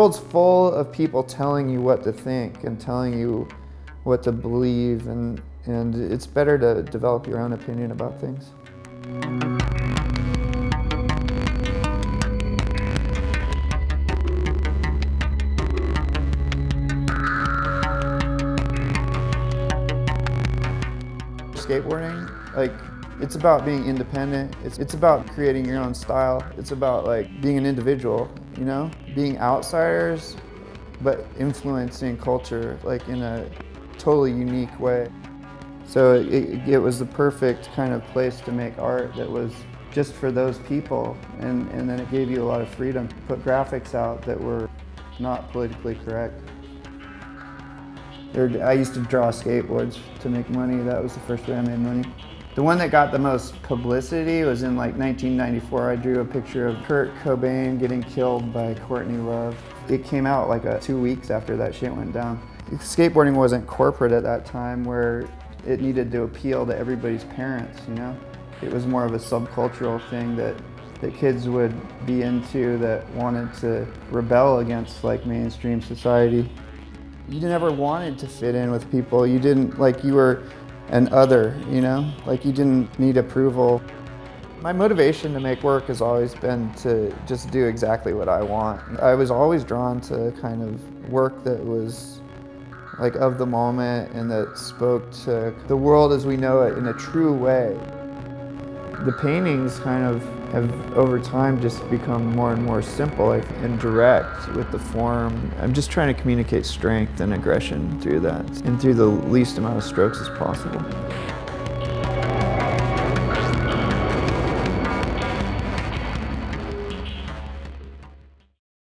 world's full of people telling you what to think and telling you what to believe, and, and it's better to develop your own opinion about things. Skateboarding, like, it's about being independent. It's, it's about creating your own style. It's about like being an individual, you know? Being outsiders, but influencing culture like in a totally unique way. So it, it was the perfect kind of place to make art that was just for those people. And, and then it gave you a lot of freedom to put graphics out that were not politically correct. I used to draw skateboards to make money. That was the first way I made money. The one that got the most publicity was in like 1994. I drew a picture of Kurt Cobain getting killed by Courtney Love. It came out like a, two weeks after that shit went down. Skateboarding wasn't corporate at that time where it needed to appeal to everybody's parents, you know? It was more of a subcultural thing that, that kids would be into that wanted to rebel against like mainstream society. You never wanted to fit in with people. You didn't, like you were an other, you know? Like you didn't need approval. My motivation to make work has always been to just do exactly what I want. I was always drawn to kind of work that was like of the moment and that spoke to the world as we know it in a true way. The paintings kind of have over time just become more and more simple and direct with the form. I'm just trying to communicate strength and aggression through that and through the least amount of strokes as possible.